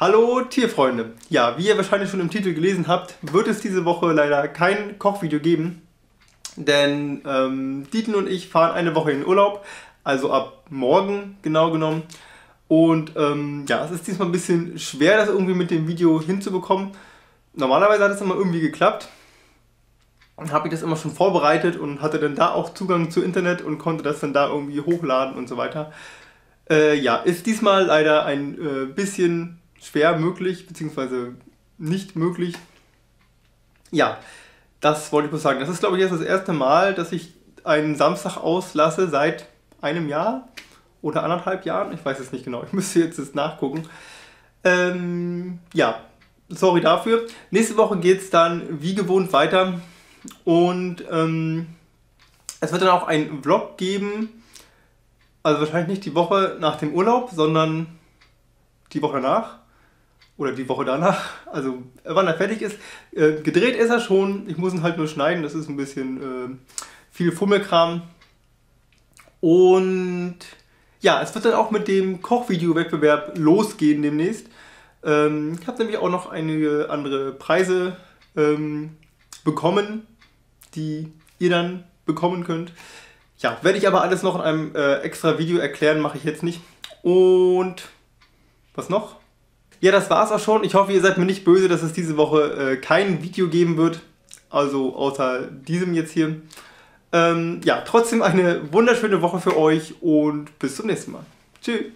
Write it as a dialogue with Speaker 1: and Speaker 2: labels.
Speaker 1: Hallo Tierfreunde! Ja, wie ihr wahrscheinlich schon im Titel gelesen habt, wird es diese Woche leider kein Kochvideo geben. Denn ähm, Dieten und ich fahren eine Woche in den Urlaub, also ab morgen genau genommen. Und ähm, ja, es ist diesmal ein bisschen schwer, das irgendwie mit dem Video hinzubekommen. Normalerweise hat es immer irgendwie geklappt. Habe ich das immer schon vorbereitet und hatte dann da auch Zugang zu Internet und konnte das dann da irgendwie hochladen und so weiter. Äh, ja, ist diesmal leider ein äh, bisschen schwer möglich, beziehungsweise nicht möglich. Ja, das wollte ich bloß sagen. Das ist, glaube ich, jetzt das erste Mal, dass ich einen Samstag auslasse seit einem Jahr oder anderthalb Jahren. Ich weiß es nicht genau. Ich müsste jetzt das nachgucken. Ähm, ja, sorry dafür. Nächste Woche geht es dann wie gewohnt weiter. Und ähm, es wird dann auch einen Vlog geben. Also wahrscheinlich nicht die Woche nach dem Urlaub, sondern die Woche danach oder die Woche danach, also wann er fertig ist. Äh, gedreht ist er schon, ich muss ihn halt nur schneiden, das ist ein bisschen äh, viel Fummelkram. Und ja, es wird dann auch mit dem Kochvideo-Wettbewerb losgehen demnächst. Ähm, ich habe nämlich auch noch einige andere Preise ähm, bekommen, die ihr dann bekommen könnt. Ja, werde ich aber alles noch in einem äh, extra Video erklären, mache ich jetzt nicht. Und was noch? Ja, das war's auch schon. Ich hoffe, ihr seid mir nicht böse, dass es diese Woche äh, kein Video geben wird. Also außer diesem jetzt hier. Ähm, ja, trotzdem eine wunderschöne Woche für euch und bis zum nächsten Mal. Tschüss.